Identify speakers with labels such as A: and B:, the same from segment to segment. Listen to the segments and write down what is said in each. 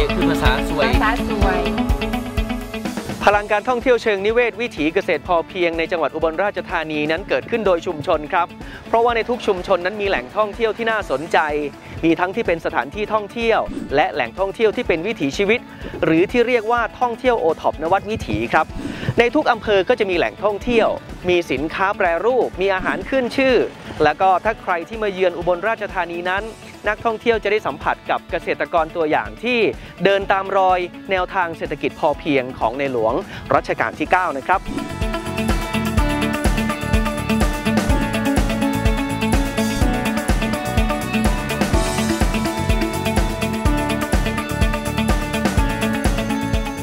A: ี่คือภาษาสวย ภาษ
B: าสวย
A: พลังการท่องเที่ยวเชิงนิเวศวิถีเกษตรพอเพียงในจังหวัดอุบลราชธานีนั้นเกิดขึ้นโดยชุมชนครับ เพราะว่าในทุกชุมชนนั้นมีแหล่งท่องเที่ยวที่น่าสนใจ มีทั้งที่เป็นสถานที่ท่องเที่ยว และแหล่งท่องเที่ยวที่เป็นวิถีชีวิต หรือที่เรียกว่าท่องเที่ยวโอท็อปนวัดวิถีครับ ในทุกอำเภอก็จะมีแหล่งท่องเที่ยว มีสินค้าแปรรูป มีอาหารขึ้นชื่อ แล้วก็ถ้าใครที่มาเยือนอุบลราชธานีนั้น นักท่องเที่ยวจะได้สัมผัสกับเกษตรกรตัวอย่างที่เดินตามรอยแนวทางเศรษฐกิจพอเพียงของในหลวงรัชกาลที่ 9 นะครับ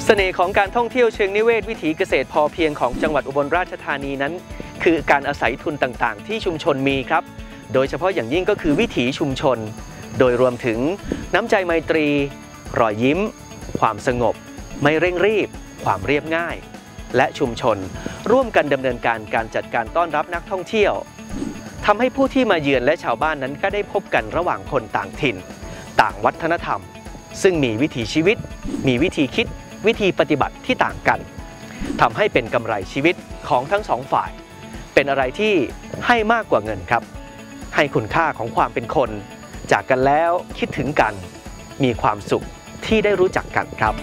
A: เสน่ห์ของการท่องเที่ยวเชิงนิเวศวิถีเกษตรพอเพียงของจังหวัดอุบลราชธานีนั้น คือการอาศัยทุนต่างๆ ที่ชุมชนมีครับ โดยเฉพาะอย่างยิ่งก็คือวิถีชุมชน โดยรวมถึงน้ำใจไมตรี รอยยิ้ม ความสงบ ไม่เร่งรีบ ความเรียบง่าย และชุมชน ร่วมกันดำเนินการการจัดการต้อนรับนักท่องเที่ยวทำให้ผู้ที่มาเยือนและชาวบ้านนั้นก็ได้พบกันระหว่างคนต่างถิ่น ต่างวัฒนธรรม ซึ่งมีวิถีชีวิต มีวิธีคิด วิธีปฏิบัติที่ต่างกันทำให้เป็นกำไรชีวิตของทั้งสองฝ่าย เป็นอะไรที่ให้มากกว่าเงินครับ ให้คุณค่าของความเป็นคน จากกันแล้วคิดถึงกัน มีความสุขที่ได้รู้จักกันครับ